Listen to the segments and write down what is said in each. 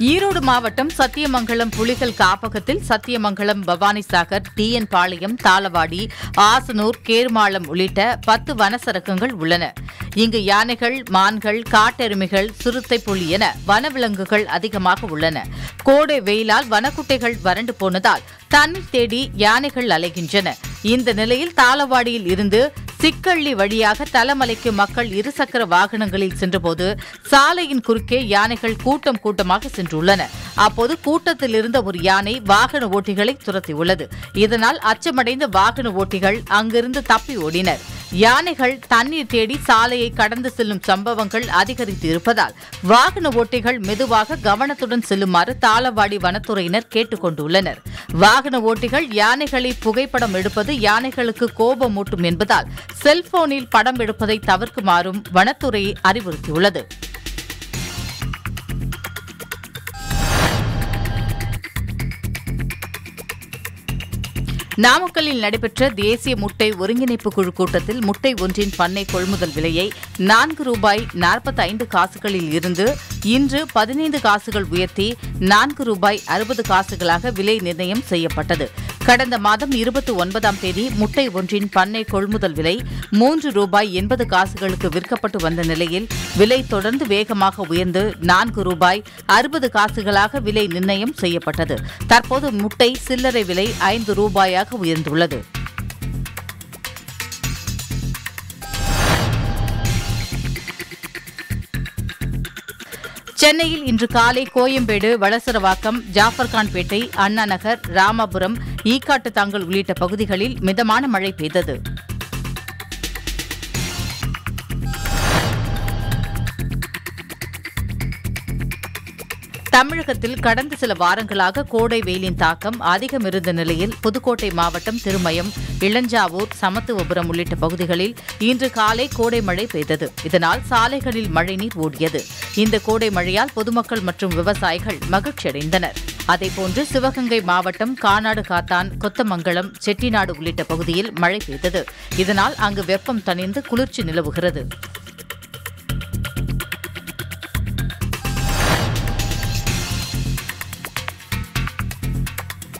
ஈரோடு மாவட்டம் சத்தியமங்கலம் புலிகள் காப்பகத்தில் சத்தியமங்கலம் பவானிசாகர் டிஎன் பாளையம் தாளவாடி ஆசனூர் கேர்மாளம் உள்ளிட்ட பத்து வனச்சரகங்கள் உள்ளன. இங்கு யானைகள் மான்கள் காட்டெருமைகள் சிறுத்தை புலி என வனவிலங்குகள் அதிகமாக உள்ளன. கோடை வெயிலால் வனக்குட்டைகள் வறண்டு போனதால் தண்ணீர் தேடி யானைகள் அலைகின்றன. இந்த நிலையில் தாளவாடியில் இருந்து சிக்கள்ளி வழியாக தலமலைக்கு மக்கள் இருசக்கர வாகனங்களில் சென்றபோது சாலையின் குறுக்கே யானைகள் கூட்டம் கூட்டமாக சென்றுள்ளன. அப்போது கூட்டத்தில் இருந்த ஒரு யானை வாகன ஓட்டிகளை துரத்தியுள்ளது. இதனால் அச்சமடைந்த வாகன ஓட்டிகள் அங்கிருந்து தப்பி ஓடினர். யானைகள் தண்ணீர் தேடி சாலையை கடந்து செல்லும் சம்பவங்கள் அதிகரித்து இருப்பதால் வாகன ஓட்டிகள் மெதுவாக கவனத்துடன் செல்லுமாறு தாளவாடி வனத்துறையினர் கேட்டுக் கொண்டுள்ளனர் வாகன ஓட்டிகள் யானைகளை புகைப்படம் எடுப்பது யானைகளுக்கு கோபமூட்டும் என்பதால் செல்போனில் படம் எடுப்பதை தவிர்க்குமாறும் வனத்துறை அறிவுறுத்தியுள்ளது. நாமக்கல்லில் நடைபெற்ற தேசிய முட்டை ஒருங்கிணைப்பு குழு கூட்டத்தில் முட்டை ஒன்றின் பண்ணை கொள்முதல் விலையை நான்கு ரூபாய் நாற்பத்தைந்து காசுகளில் இருந்து இன்று பதினைந்து காசுகள் உயர்த்தி நான்கு ரூபாய் அறுபது காசுகளாக விலை நிர்ணயம் செய்யப்பட்டது. கடந்த மாதம் இருபத்தி ஒன்பதாம் தேதி முட்டை ஒன்றின் பண்ணை கொள்முதல் விலை மூன்று ரூபாய் எண்பது காசுகளுக்கு விற்கப்பட்டு வந்த நிலையில் விலை தொடர்ந்து வேகமாக உயர்ந்து நான்கு ரூபாய் அறுபது காசுகளாக விலை நிர்ணயம் செய்யப்பட்டது. தற்போது முட்டை சில்லறை விலை ஐந்து ரூபாயாக உயர்ந்துள்ளது. சென்னையில் இன்று காலை கோயம்பேடு வளசரவாக்கம் ஜாஃபர்கான்பேட்டை அண்ணா நகர் ராமாபுரம் ஈக்காட்டு தாங்கல் உள்ளிட்ட பகுதிகளில் மிதமான மழை பெய்தது. தமிழகத்தில் கடந்த சில வாரங்களாக கோடை வெயிலின் தாக்கம் அதிகம் இருந்த நிலையில் புதுக்கோட்டை மாவட்டம் திருமயம் இளஞ்சாவூர் சமத்துவபுரம் உள்ளிட்ட பகுதிகளில் இன்று காலை கோடை மழை பெய்தது. இதனால் சாலைகளில் மழைநீர் ஓடியது. இந்த கோடை மழையால் பொதுமக்கள் மற்றும் விவசாயிகள் மகிழ்ச்சியடைந்தனர். அதேபோன்று சிவகங்கை மாவட்டம் கானாடு காத்தான் கொத்தமங்கலம் செட்டிநாடு உள்ளிட்ட பகுதியில் மழை பெய்தது. இதனால் அங்கு வெப்பம் தணிந்து குளிர்ச்சி நிலவுகிறது.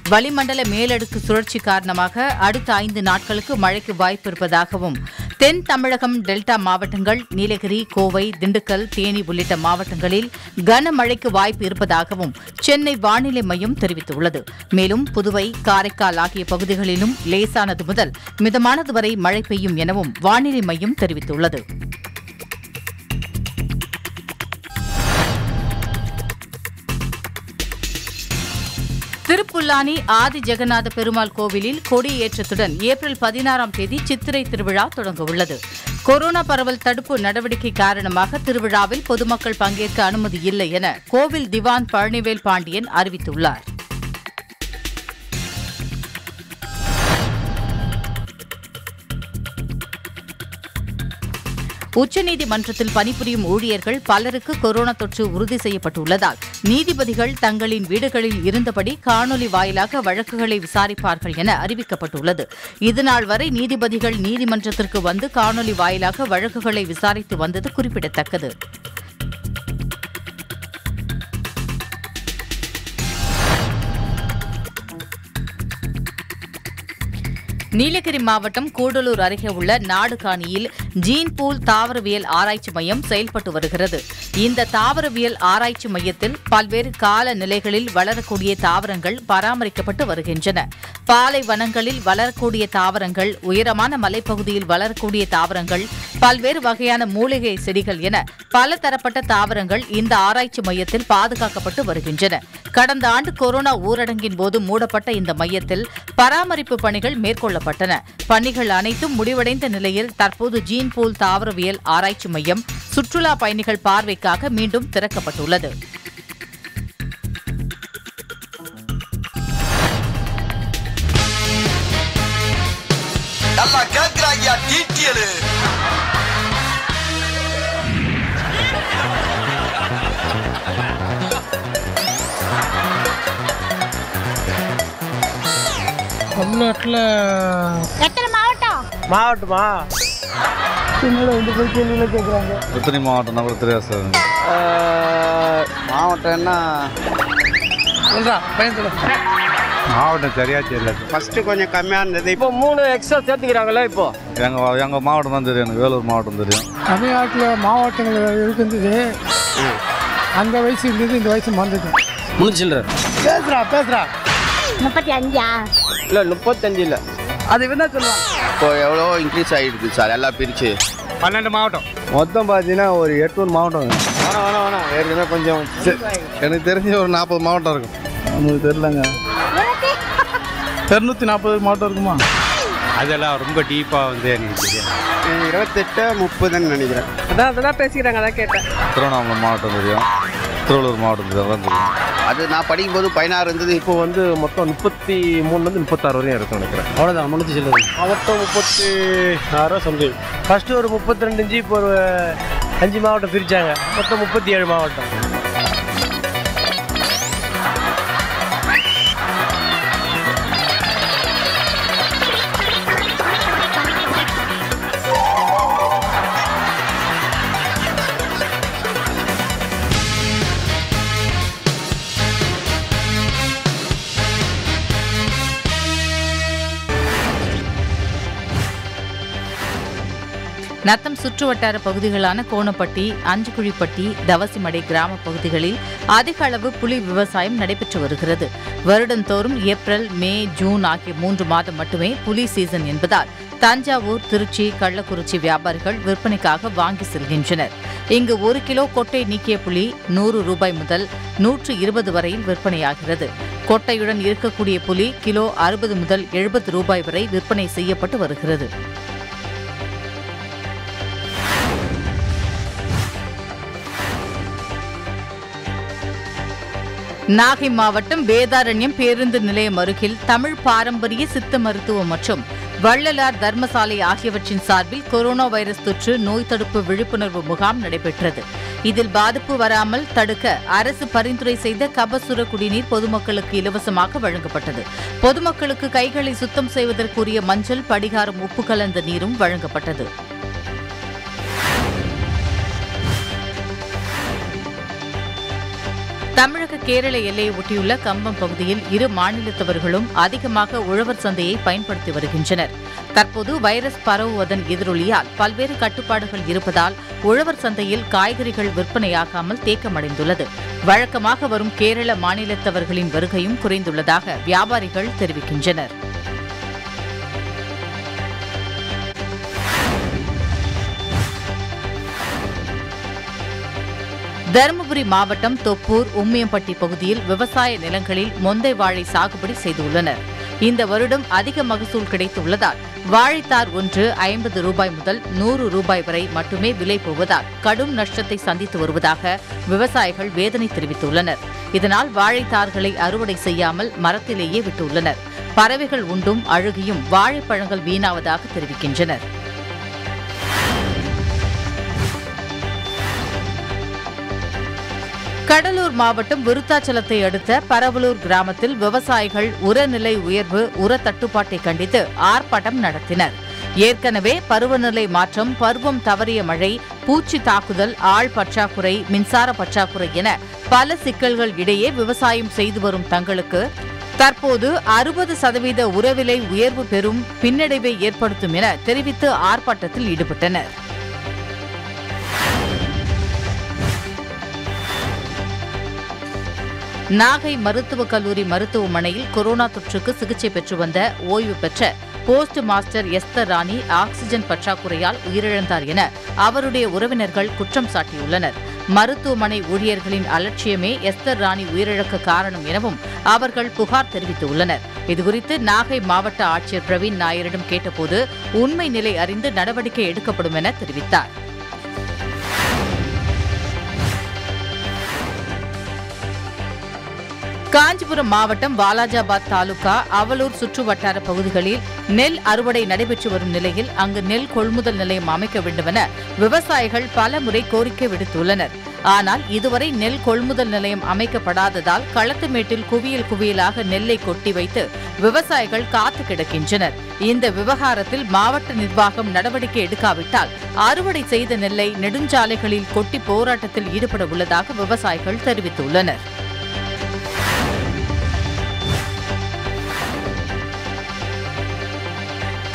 வளிமண்டல மேலடுக்கு சுழற்சி காரணமாக அடுத்த ஐந்து நாட்களுக்கு மழைக்கு வாய்ப்பு இருப்பதாகவும் தென் தமிழகம் டெல்டா மாவட்டங்கள் நீலகிரி கோவை திண்டுக்கல் தேனி உள்ளிட்ட மாவட்டங்களில் கனமழைக்கு வாய்ப்பு இருப்பதாகவும் சென்னை வானிலை மையம் தெரிவித்துள்ளது. மேலும் புதுவை காரைக்கால் ஆகிய பகுதிகளிலும் லேசானது முதல் மிதமானது வரை மழை பெய்யும் எனவும் வானிலை மையம் தெரிவித்துள்ளது. திருப்புல்லானி ஆதி ஜெகநாத பெருமாள் கோவிலில் கொடியேற்றத்துடன் ஏப்ரல் பதினாறாம் தேதி சித்திரை திருவிழா தொடங்க உள்ளது. கொரோனா பரவல் தடுப்பு நடவடிக்கை காரணமாக திருவிழாவில் பொதுமக்கள் பங்கேற்க அனுமதி இல்லை என கோவில் திவான் பழனிவேல் பாண்டியன் அறிவித்துள்ளார். உச்சநீதிமன்றத்தில் பணிபுரியும் ஊழியர்கள் பலருக்கு கொரோனா தொற்று உறுதி செய்யப்பட்டுள்ளதால் நீதிபதிகள் தங்களின் வீடுகளில் இருந்தபடி காணொலி வாயிலாக வழக்குகளை விசாரிப்பார்கள் என அறிவிக்கப்பட்டுள்ளது. இதுநாள் வரை நீதிபதிகள் நீதிமன்றத்திற்கு வந்து காணொலி வாயிலாக வழக்குகளை விசாரித்து வந்தது குறிப்பிடத்தக்கது. நீலகிரி மாவட்டம் கூடலூர் அருகே உள்ள நாடுகாணியில் ஜீன் பூல் தாவரவியல் ஆராய்ச்சி மையம் செயல்பட்டு வருகிறது. இந்த தாவரவியல் ஆராய்ச்சி மையத்தில் பல்வேறு கால நிலைகளில் வளரக்கூடிய தாவரங்கள் பராமரிக்கப்பட்டு வருகின்றன. பாலைவனங்களில் வளரக்கூடிய தாவரங்கள் உயரமான மலைப்பகுதியில் வளரக்கூடிய தாவரங்கள் பல்வேறு வகையான மூலிகை செடிகள் என பல தரப்பட்ட தாவரங்கள் இந்த ஆராய்ச்சி மையத்தில் பாதுகாக்கப்பட்டு வருகின்றன. கடந்த ஆண்டு கொரோனா ஊரடங்கின் போது மூடப்பட்ட இந்த மையத்தில் பராமரிப்பு பணிகள் மேற்கொள்ளப்பட்டன. பணிகள் அனைத்தும் முடிவடைந்த நிலையில் தற்போது ஜீன் ஜீன்பூல் தாவரவியல் ஆராய்ச்சி மையம் சுற்றுலா பயணிகள் பார்வைக்காக மீண்டும் திறக்கப்பட்டுள்ளது. நல்லா கேக்குறாங்க டீட்டியலு தமிழ்நாட்டில் எத்தனை மாவட்டம்? மாவட்டமா? என்னடா இந்த போய் கேள்வியில் கேட்குறாங்க எத்தனை மாவட்டம் நம்பர் தெரியாது சார்? மாவட்டம்னா சொல்றா பையன் சொல்லு. மாவட்டம் சரியா தெரியல. ஃபஸ்ட்டு கொஞ்சம் கம்மியாக இருந்தது இப்போ மூணு எக்ஸ்ட்ரா சேர்த்துக்கிறாங்களே இப்போ? எங்கள் எங்கள் மாவட்டம் தான் தெரியும் எனக்கு வேலூர் மாவட்டம் தெரியும். தமிழ்நாட்டில் மாவட்டங்கள் இருக்கின்றது அந்த வயசு இருந்தது இந்த வயசு மறந்துது மூணு சில்லற பேசுறா பேசுறா. முப்பத்தி அஞ்சா? இல்லை முப்பத்தஞ்சு இல்லை. அது என்ன சொல்லுவாங்க இப்போ எவ்வளோ இன்க்ரீஸ் ஆகிடுது சார்? எல்லாம் பிரித்து பன்னெண்டு மாவட்டம். மொத்தம் பார்த்தீங்கன்னா ஒரு எட்நூறு மாவட்டம். வேணாம் வேணாம் வேணாம். ஏற்கனவே கொஞ்சம் எனக்கு தெரிஞ்சு ஒரு நாற்பது மாவட்டம் இருக்கும். நமக்கு தெரிலங்க இரநூத்தி நாற்பது மாவட்டம் இருக்குமா? அதெல்லாம் ரொம்ப டீப்பாக வந்து எனக்கு தெரியும் இருபத்தெட்டு முப்பதுன்னு நினைக்கிறேன். அதான் அதான் பேசிக்கிறாங்க அதான் கேட்டேன். திருவண்ணாமலை மாவட்டம் தெரியும். திருவள்ளூர் மாவட்டம் தெரியும். அது நான் படிக்கும்போது பதினாறு இருந்தது. இப்போ வந்து மொத்தம் முப்பத்தி மூணுலேருந்து முப்பத்தாறு வரையும் இருக்கும் நினைக்கிறேன். அவ்வளோதான் முன்னூற்றி சில்லற மாவட்டம் முப்பத்தி ஆறு சம்திங் ஃபர்ஸ்ட் ஒரு முப்பத்தி ரெண்டு இஞ்சி இப்போ ஒரு அஞ்சு மாவட்டம் பிரிச்சாங்க. மொத்தம் முப்பத்தி ஏழு மாவட்டம். நத்தம் சுற்றுவட்டார பகுதிகளான கோணப்பட்டி அஞ்சுகுழிப்பட்டி தவசிமடை கிராம பகுதிகளில் அதிக அளவு புலி விவசாயம் நடைபெற்று வருகிறது. வருடந்தோறும் ஏப்ரல் மே ஜூன் ஆகிய மூன்று மாதம் மட்டுமே புலி சீசன் என்பதால் தஞ்சாவூர் திருச்சி கள்ளக்குறிச்சி வியாபாரிகள் விற்பனைக்காக வாங்கி செல்கின்றனர். இங்கு ஒரு கிலோ கொட்டை நீக்கிய புலி நூறு ரூபாய் முதல் நூற்று இருபது வரையில் விற்பனையாகிறது. கொட்டையுடன் இருக்கக்கூடிய புலி கிலோ அறுபது முதல் எழுபது ரூபாய் வரை விற்பனை செய்யப்பட்டு வருகிறது. நாகை மாவட்டம் வேதாரண்யம் பேருந்து நிலையம் அருகில் தமிழ் பாரம்பரிய சித்த மருத்துவம் மற்றும் வள்ளலார் தர்மசாலை ஆகியவற்றின் சார்பில் கொரோனா வைரஸ் தொற்று நோய் தடுப்பு விழிப்புணர்வு முகாம் நடைபெற்றது. இதில் பாதிப்பு வராமல் தடுக்க அரசு பரிந்துரை செய்த கபசுர குடிநீர் பொதுமக்களுக்கு இலவசமாக வழங்கப்பட்டது. பொதுமக்களுக்கு கைகளை சுத்தம் செய்வதற்குரிய மஞ்சள் படிகாரம் உப்பு கலந்த நீரும் வழங்கப்பட்டது. தமிழக கேரள எல்லையை ஒட்டியுள்ள கம்பம் பகுதியில் இரு மாநிலத்தவர்களும் அதிகமாக உழவர் சந்தையை பயன்படுத்தி வருகின்றனர். தற்போது வைரஸ் பரவுவதன் எதிரொலியால் பல்வேறு கட்டுப்பாடுகள் இருப்பதால் உழவர் சந்தையில் காய்கறிகள் விற்பனையாகாமல் தேக்கமடைந்துள்ளது. வழக்கமாக வரும் கேரள மாநிலத்தவர்களின் வருகையும் குறைந்துள்ளதாக வியாபாரிகள் தெரிவிக்கின்றனர். தருமபுரி மாவட்டம் தொப்பூர் உம்மியம்பட்டி பகுதியில் விவசாய நிலங்களில் மொந்தை வாழை சாகுபடி செய்துள்ளனர். இந்த வருடம் அதிக மகசூல் கிடைத்துள்ளதால் வாழைத்தார் ஒன்று ஐம்பது ரூபாய் முதல் நூறு ரூபாய் வரை மட்டுமே விலை போவதால் கடும் நஷ்டத்தை சந்தித்து வருவதாக விவசாயிகள் வேதனை தெரிவித்துள்ளனர். இதனால் வாழைத்தார்களை அறுவடை செய்யாமல் மரத்திலேயே விட்டுள்ளனர். பறவைகள் உண்டும் அழுகியும் வாழைப்பழங்கள் வீணாவதாக தெரிவிக்கின்றனர். கடலூர் மாவட்டம் விருத்தாச்சலத்தை அடுத்த பரவலூர் கிராமத்தில் விவசாயிகள் உரநிலை உயர்வு உர தட்டுப்பாட்டை கண்டித்து ஆர்ப்பாட்டம் நடத்தினர். ஏற்கனவே பருவநிலை மாற்றம் பருவம் தவறிய மழை பூச்சி தாக்குதல் ஆள் பற்றாக்குறை மின்சார பற்றாக்குறை என பல சிக்கல்கள் இடையே விவசாயம் செய்து வரும் தங்களுக்கு தற்போது அறுபது சதவீத உரவிலை உயர்வு பெறும் பின்னடைவை ஏற்படுத்தும் என தெரிவித்து ஆர்ப்பாட்டத்தில் ஈடுபட்டனர். நாகை மருத்துவக் கல்லூரி மருத்துவமனையில் கொரோனா தொற்றுக்கு சிகிச்சை பெற்று வந்த ஓய்வு பெற்ற post master Esther Rani oxygen பற்றாக்குறையால் உயிரிழந்தார் என அவருடைய உறவினர்கள் குற்றம் சாட்டியுள்ளனர். மருத்துவமனை ஊழியர்களின் அலட்சியமே எஸ்தர் ராணி உயிரிழக்க காரணம் எனவும் அவர்கள் புகார் தெரிவித்துள்ளனர். இதுகுறித்து நாகை மாவட்ட ஆட்சியர் பிரவீன் நாயரிடம் கேட்டபோது உண்மை நிலை அறிந்து நடவடிக்கை எடுக்கப்படும் என தெரிவித்தார். காஞ்சிபுரம் மாவட்டம் வாலாஜாபாத் தாலுகா அவலூர் சுற்றுவட்டார பகுதிகளில் நெல் அறுவடை நடைபெற்று வரும் நிலையில் அங்கு நெல் கொள்முதல் நிலையம் அமைக்க வேண்டுமென விவசாயிகள் பல முறை கோரிக்கை விடுத்துள்ளனர். ஆனால் இதுவரை நெல் கொள்முதல் நிலையம் அமைக்கப்படாததால் களத்துமேட்டில் குவியல் குவியலாக நெல்லை கொட்டி வைத்து விவசாயிகள் காத்து கிடக்கின்றனர். இந்த விவகாரத்தில் மாவட்ட நிர்வாகம் நடவடிக்கை எடுக்காவிட்டால் அறுவடை செய்த நெல்லை நெடுஞ்சாலைகளில் கொட்டி போராட்டத்தில் ஈடுபட உள்ளதாக விவசாயிகள் தெரிவித்துள்ளனர்.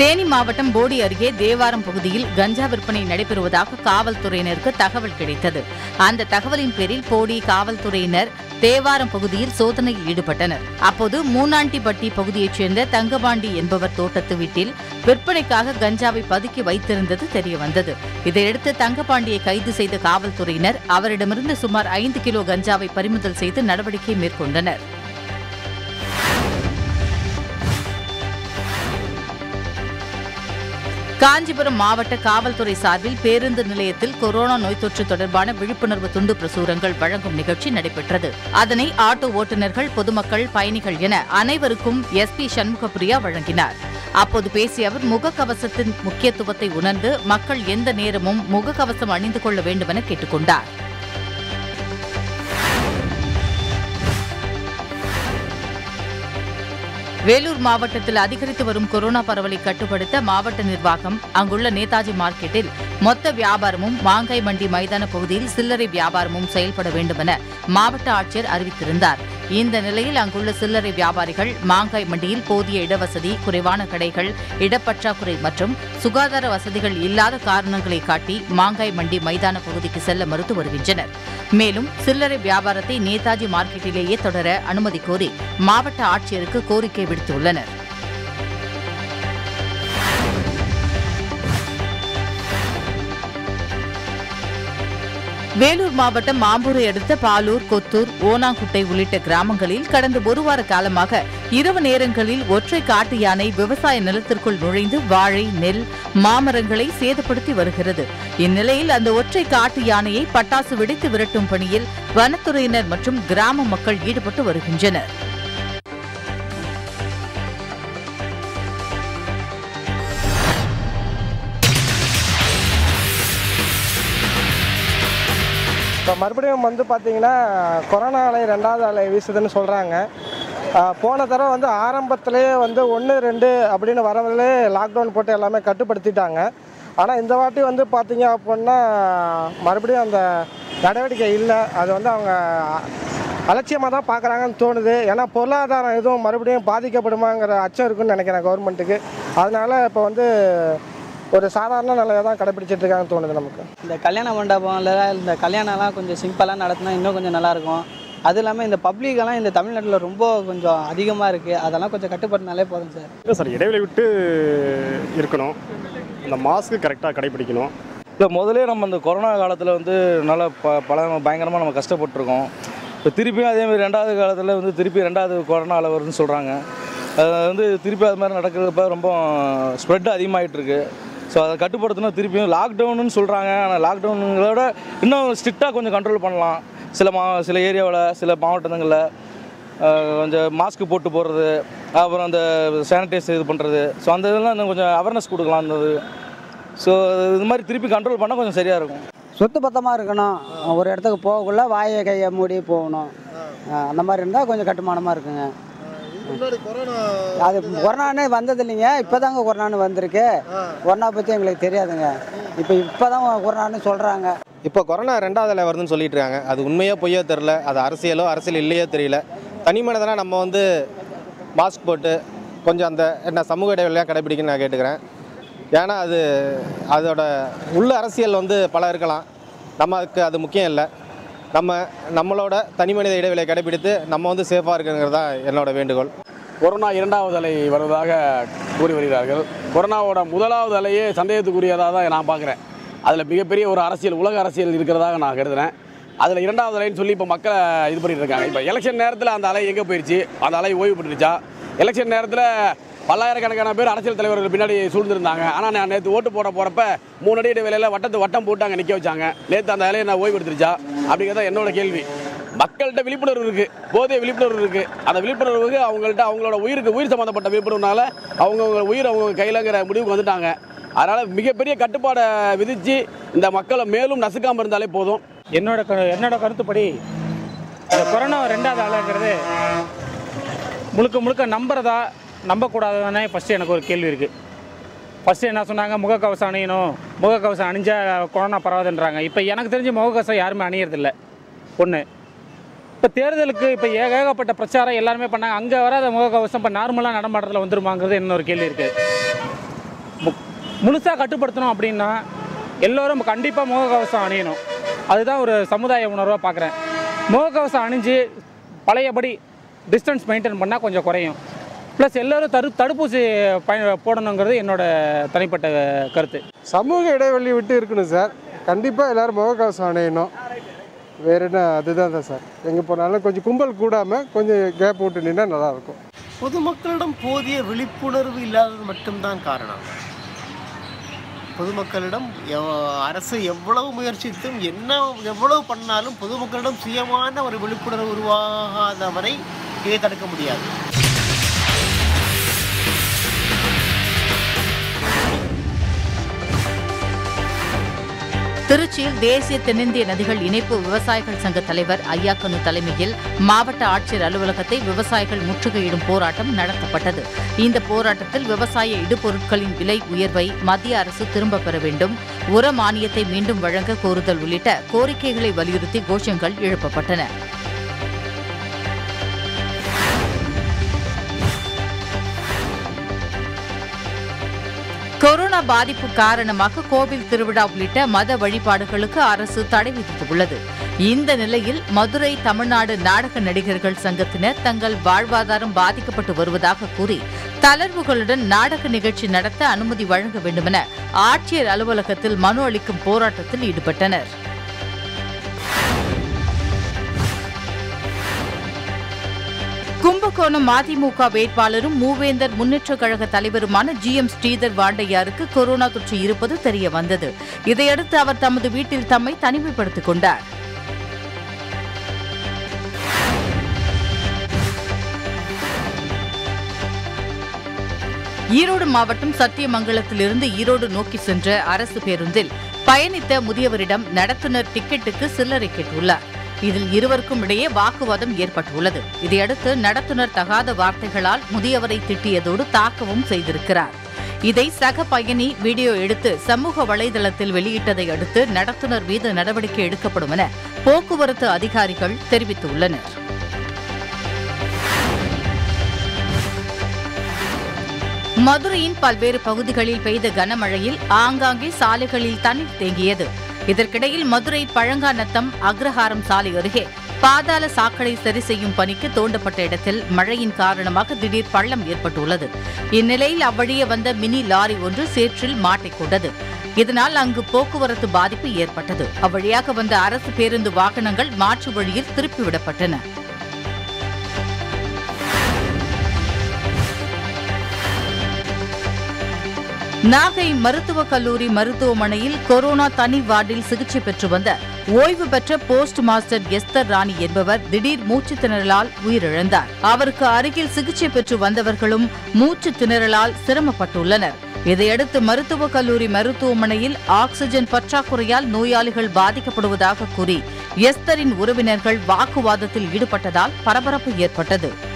தேனி மாவட்டம் போடி அருகே தேவாரம் பகுதியில் கஞ்சா விற்பனை நடைபெறுவதாக காவல்துறையினருக்கு தகவல் கிடைத்தது. அந்த தகவலின் பேரில் போடி காவல்துறையினர் தேவாரம் பகுதியில் சோதனையில் ஈடுபட்டனர். அப்போது மூணாண்டிப்பட்டி பகுதியைச் சேர்ந்த தங்கபாண்டி என்பவர் தோட்டத்து வீட்டில் விற்பனைக்காக கஞ்சாவை பதுக்கி வைத்திருந்தது தெரியவந்தது. இதையடுத்து தங்கபாண்டியை கைது செய்த காவல்துறையினர் அவரிடமிருந்து சுமார் ஐந்து கிலோ கஞ்சாவை பறிமுதல் செய்து நடவடிக்கை மேற்கொண்டனர். காஞ்சிபுரம் மாவட்ட காவல்துறை சார்பில் பேருந்து நிலையத்தில் கொரோனா நோய் தொற்று தொடர்பான விழிப்புணர்வு துண்டு பிரசுரங்கள் வழங்கும் நிகழ்ச்சி நடைபெற்றது. அதனை ஆட்டோ ஓட்டுநர்கள் பொதுமக்கள் பயணிகள் என அனைவருக்கும் எஸ் பி சண்முகப்பிரியா வழங்கினார். அப்போது பேசிய அவர் முகக்கவசத்தின் முக்கியத்துவத்தை உணர்ந்து மக்கள் எந்த நேரமும் முகக்கவசம் அணிந்து கொள்ள வேண்டுமென கேட்டுக் வேலூர் மாவட்டத்தில் அதிகரித்து வரும் கொரோனா பரவலை கட்டுப்படுத்த மாவட்ட நிர்வாகம் அங்குள்ள நேதாஜி மார்க்கெட்டில் மொத்த வியாபாரமும் மாங்காய் மண்டி மைதான பகுதியில் சில்லறை வியாபாரமும் செயல்பட வேண்டுமென மாவட்ட ஆட்சியர் அறிவித்திருந்தார். இந்த நிலையில் அங்குள்ள சில்லறை வியாபாரிகள் மாங்காய் மண்டியில் போதிய இடவசதி குறைவான கடைகள் இடப்பற்றாக்குறை மற்றும் சுகாதார வசதிகள் இல்லாத காரணங்களை காட்டி மாங்காய் மண்டி மைதான பகுதிக்கு செல்ல மறுத்து வருகின்றனர். மேலும் சில்லறை வியாபாரத்தை நேதாஜி மார்க்கெட்டிலேயே தொடர அனுமதி கோரி மாவட்ட ஆட்சியருக்கு கோரிக்கை விடுத்துள்ளனர். வேலூர் மாவட்டம் மாம்பூரை அடுத்த பாலூர் கொத்தூர் ஓனாங்குட்டை உள்ளிட்ட கிராமங்களில் கடந்த ஒரு வார காலமாக இரவு நேரங்களில் ஒற்றை காட்டு யானை விவசாய நிலத்திற்குள் நுழைந்து வாழை நெல் மாமரங்களை சேதப்படுத்தி வருகிறது. இந்நிலையில் அந்த ஒற்றை காட்டு யானையை பட்டாசு வெடித்து விரட்டும் பணியில் வனத்துறையினர் மற்றும் கிராம மக்கள் ஈடுபட்டு வருகின்றனர். இப்போ மறுபடியும் வந்து பார்த்தீங்கன்னா கொரோனா அலை ரெண்டாவது அலை வீசுதுன்னு சொல்கிறாங்க போன தடவை வந்து ஆரம்பத்திலேயே வந்து ஒன்று ரெண்டு அப்படின்னு வரவிலே லாக்டவுன் போட்டு எல்லாமே கட்டுப்படுத்திட்டாங்க. ஆனால் இந்த வாட்டி வந்து பார்த்தீங்க அப்படின்னா மறுபடியும் அந்த நடவடிக்கை இல்லை. அது வந்து அவங்க அலட்சியமாக தான் பார்க்குறாங்கன்னு தோணுது. ஏன்னா பொருளாதாரம் எதுவும் மறுபடியும் பாதிக்கப்படுமாங்கிற அச்சம் இருக்குன்னு நினைக்கிறேன் கவர்மெண்ட்டுக்கு அதனால இப்போ வந்து ஒரு சாதாரண நிலையை தான் கடைபிடிச்சிட்டு இருக்காங்கன்னு தோணுது நமக்கு. இந்த கல்யாண மண்டபம்ல இந்த கல்யாணம்லாம் கொஞ்சம் சிம்பிளாக நடத்தினா இன்னும் கொஞ்சம் நல்லாயிருக்கும். அது இல்லாமல் இந்த பப்ளிக்கெல்லாம் இந்த தமிழ்நாட்டில் ரொம்ப கொஞ்சம் அதிகமாக இருக்குது அதெல்லாம் கொஞ்சம் கட்டுப்படுத்தினாலே போதும் சார். இல்லை சார் இடைவெளி விட்டு இருக்கணும். அந்த மாஸ்க்கு கரெக்டாக கடைபிடிக்கணும். இல்லை முதலே நம்ம இந்த கொரோனா காலத்தில் வந்து நல்லா ப பல பயங்கரமாக நம்ம கஷ்டப்பட்டிருக்கோம். இப்போ திருப்பியும் அதேமாதிரி ரெண்டாவது காலத்தில் வந்து திருப்பி ரெண்டாவது கொரோனா அலை வருதுன்னு சொல்கிறாங்க அது வந்து திருப்பி அது மாதிரி நடக்கிறப்ப ரொம்ப ஸ்ப்ரெட் அதிகமாகிட்டு இருக்கு. ஸோ அதை கட்டுப்படுத்தினா திருப்பியும் லாக்டவுன்னு சொல்கிறாங்க ஆனால் லாக்டவுனுங்களோட இன்னும் ஸ்ட்ரிக்டாக கொஞ்சம் கண்ட்ரோல் பண்ணலாம். சில மா சில ஏரியாவில் சில மாவட்டங்களில் கொஞ்சம் மாஸ்க் போட்டு போடுறது அப்புறம் அந்த சானிடைஸ் இது பண்ணுறது ஸோ அந்த இதெல்லாம் இன்னும் கொஞ்சம் அவேர்னஸ் கொடுக்கலாம் அந்த இது. ஸோ இது மாதிரி திருப்பி கண்ட்ரோல் பண்ணால் கொஞ்சம் சரியாக இருக்கும். சுத்த பத்தமாக இருக்கணும். ஒரு இடத்துக்கு போகக்குள்ள வாயை கையை மூடி போகணும். அந்த மாதிரி இருந்தால் கொஞ்சம் கட்டுமானமாக இருக்குங்க. அது கொரோனானே வந்தது இல்லைங்க இப்போ தாங்க கொரோனான்னு வந்திருக்கு கொரோனா பற்றி எங்களுக்கு தெரியாதுங்க. இப்போ இப்போ தான் கொரோனான்னு சொல்கிறாங்க இப்போ கொரோனா ரெண்டாவது அலை வருதுன்னு சொல்லிட்டு இருக்காங்க. அது உண்மையோ பொய்யோ தெரில அது அரசியலோ அரசியல் இல்லையோ தெரியல. தனி மனிதனா நம்ம வந்து மாஸ்க் போட்டு கொஞ்சம் அந்த என்ன சமூக இடைவெளியாக கடைபிடிக்கணும்னு நான் கேட்டுக்கிறேன். ஏன்னா அது அதோட உள்ள அரசியல் வந்து பல இருக்கலாம். நமக்கு அது முக்கியம் இல்லை. நம்ம நம்மளோட தனி மனித இடைவெளியை கடைபிடித்து நம்ம வந்து சேஃபாக இருக்குங்கிறது தான் என்னோட வேண்டுகோள். கொரோனா இரண்டாவது அலை வருவதாக கூறி வருகிறார்கள். கொரோனாவோட முதலாவது அலையே சந்தேகத்துக்குரியதாக தான் நான் பார்க்குறேன். அதில் மிகப்பெரிய ஒரு அரசியல் உலக அரசியல் இருக்கிறதாக நான் கருதுறேன். அதில் இரண்டாவது அலைன்னு சொல்லி இப்போ மக்களை இது பண்ணிட்டு இருக்காங்க. இப்போ எலெக்ஷன் நேரத்தில் அந்த அலை எங்கே போயிடுச்சு அந்த அலை ஓய்வு பெற்றுச்சா? எலெக்ஷன் நேரத்தில் பல்லாயிரக்கணக்கான பேர் அரசியல் தலைவர்கள் பின்னாடி சூழ்ந்திருந்தாங்க. ஆனால் நான் நேற்று ஓட்டு போட போகிறப்ப மூணு அடி இடைவேளையில் வட்டத்து வட்டம் போட்டாங்க நிற்க வச்சாங்க. நேற்று அந்த அலையை நான் ஓய்வு எடுத்துருச்சா அப்படிங்கிறத என்னோட கேள்வி. மக்கள்கிட்ட விழிப்புணர்வு இருக்கு. போதிய விழிப்புணர்வு இருக்கு. அந்த விழிப்புணர்வுக்கு அவங்கள்ட்ட அவங்களோட உயிருக்கு உயிர் சம்மந்தப்பட்ட விழிப்புணர்வுனால அவங்கவுங்க உயிர் அவங்க கையிலங்கிற முடிவுக்கு வந்துட்டாங்க. அதனால் மிகப்பெரிய கட்டுப்பாடை விதித்து இந்த மக்களை மேலும் நசுக்காமல் இருந்தாலே போதும். என்னோட க என்னோட கருத்துப்படி இந்த கொரோனா ரெண்டாவது ஆளுங்கிறது முழுக்க முழுக்க நம்புறதா நம்பக்கூடாதானே ஃபஸ்ட்டு எனக்கு ஒரு கேள்வி இருக்குது ஃபஸ்ட்டு என்ன சொன்னாங்க? முகக்கவசம் அணியணும். முகக்கவசம் அணிஞ்சால் கொரோனா பரவாதுன்றாங்க. இப்போ எனக்கு தெரிஞ்ச முகக்கவசம் யாருமே அணியறதில்ல. ஒன்று இப்போ தேர்தலுக்கு இப்போ ஏக ஏகப்பட்ட பிரச்சாரம் எல்லாருமே பண்ணாங்க. அங்கே வராத முகக்கவசம் இப்போ நார்மலாக நடமாட்டத்தில் வந்துருமாங்கிறது இன்னொரு கேள்வி இருக்குது முழுசாக கட்டுப்படுத்தணும் அப்படின்னா எல்லோரும் கண்டிப்பாக முகக்கவசம் அணியணும். அதுதான் ஒரு சமுதாய உணர்வாக பார்க்குறேன் முகக்கவசம் அணிஞ்சு பழையபடி டிஸ்டன்ஸ் மெயின்டைன் பண்ணால் கொஞ்சம் குறையும். ப்ளஸ் எல்லோரும் தடு தடுப்பூசி பய போடணுங்கிறது என்னோட தனிப்பட்ட கருத்து. சமூக இடைவெளி விட்டு இருக்கணும் சார் கண்டிப்பாக எல்லோரும் முகக்கவசம் அணியணும். வேறு என்ன அதுதான் தான் சார் எங்கே போனாலும் கொஞ்சம் கும்பல் கூடாமல் கொஞ்சம் கேப் விட்டு நின்னா நல்லாயிருக்கும். பொதுமக்களிடம் போதிய விழிப்புணர்வு இல்லாதது மட்டும்தான் காரணம். பொதுமக்களிடம் எவ- அரசு எவ்வளவு முயற்சித்தும் என்ன எவ்வளவு பண்ணாலும் பொதுமக்களிடம் சுயமான ஒரு விழிப்புணர்வு உருவாகாத வரை இதை தடுக்க முடியாது. திருச்சியில் தேசிய தென்னிந்திய நதிகள் இணைப்பு விவசாயிகள் சங்க தலைவர் ஐயாக்கனு தலைமையில் மாவட்ட ஆட்சியர் அலுவலகத்தை விவசாயிகள் முற்றுகையிடும் போராட்டம் நடத்தப்பட்டது. இந்த போராட்டத்தில் விவசாய இடுபொருட்களின் விலை உயர்வை மத்திய அரசு திரும்பப் பெற வேண்டும். உர மானியத்தை மீண்டும் வழங்க கோருதல் உள்ளிட்ட கோரிக்கைகளை வலியுறுத்தி கோஷங்கள் எழுப்பப்பட்டன. பாதிப்பு காரணமாக கோவில் திருவிழா உள்ளிட்ட மத வழிபாடுகளுக்கு அரசு தடை விதித்துள்ளது. இந்த நிலையில் மதுரை தமிழ்நாடு நாடக நடிகர்கள் சங்கத்தினர் தங்கள் வாழ்வாதாரம் பாதிக்கப்பட்டு வருவதாக கூறி தளர்வுகளுடன் நாடக நிகழ்ச்சி நடத்த அனுமதி வழங்க வேண்டுமென ஆட்சியர் அலுவலகத்தில் மனு அளிக்கும் போராட்டத்தில் ஈடுபட்டனர். கும்பகோணம் மதிமுக வேட்பாளரும் மூவேந்தர் முன்னேற்ற கழக தலைவருமான ஜி எம் ஸ்ரீதர் வாண்டையாருக்கு கொரோனா தொற்று இருப்பது தெரிய வந்தது. இதையடுத்து அவர் தமது வீட்டில் தம்மை தனிமைப்படுத்திக் கொண்டார். ஈரோடு மாவட்டம் சத்தியமங்கலத்திலிருந்து ஈரோடு நோக்கி சென்ற அரசு பேருந்தில் பயணித்த முதியவரிடம் நடத்துனர் டிக்கெட்டுக்கு சில்லறை கேட்டுள்ளார். இதில் இருவருக்கும் இடையே வாக்குவாதம் ஏற்பட்டுள்ளது. இதையடுத்து நடத்துனர் தகாத வார்த்தைகளால் முதியவரை திட்டியதோடு தாக்கவும் செய்திருக்கிறார். இதை சக பயணி வீடியோ எடுத்து சமூக வலைதளத்தில் வெளியிட்டதை அடுத்து நடத்துனர் மீது நடவடிக்கை எடுக்கப்படும் என போக்குவரத்து அதிகாரிகள் தெரிவித்துள்ளனர். மதுரையின் பல்வேறு பகுதிகளில் பெய்த கனமழையில் ஆங்காங்கே சாலைகளில் தண்ணீர் தேங்கியது. இதற்கிடையில் மதுரை பழங்காநத்தம் அக்ரஹாரம் சாலை அருகே பாதாள சாக்கடை சரி செய்யும் பணிக்கு தோண்டப்பட்ட இடத்தில் மழையின் காரணமாக திடீர் பள்ளம் ஏற்பட்டுள்ளது. இந்நிலையில் அவ்வழியே வந்த மினி லாரி ஒன்று சேற்றில் மாட்டிக்கொண்டது இதனால் அங்கு போக்குவரத்து பாதிப்பு ஏற்பட்டது. அவ்வழியாக வந்த அரசு பேருந்து வாகனங்கள் மாற்று வழியில் திருப்பிவிடப்பட்டன. நாகை மருத்துவக் கல்லூரி மருத்துவமனையில் கொரோனா தனி வார்டில் சிகிச்சை பெற்று வந்த ஓய்வு பெற்ற போஸ்ட் மாஸ்டர் எஸ்தர் ராணி என்பவர் திடீர் மூச்சு திணறலால் உயிரிழந்தார். அவருக்கு அருகில் சிகிச்சை பெற்று வந்தவர்களும் மூச்சு திணறலால் சிரமப்பட்டுள்ளனர். இதையடுத்து மருத்துவக் கல்லூரி மருத்துவமனையில் ஆக்ஸிஜன் பற்றாக்குறையால் நோயாளிகள் பாதிக்கப்படுவதாக கூறி எஸ்தரின் உறவினர்கள் வாக்குவாதத்தில் ஈடுபட்டதால் பரபரப்பு ஏற்பட்டது.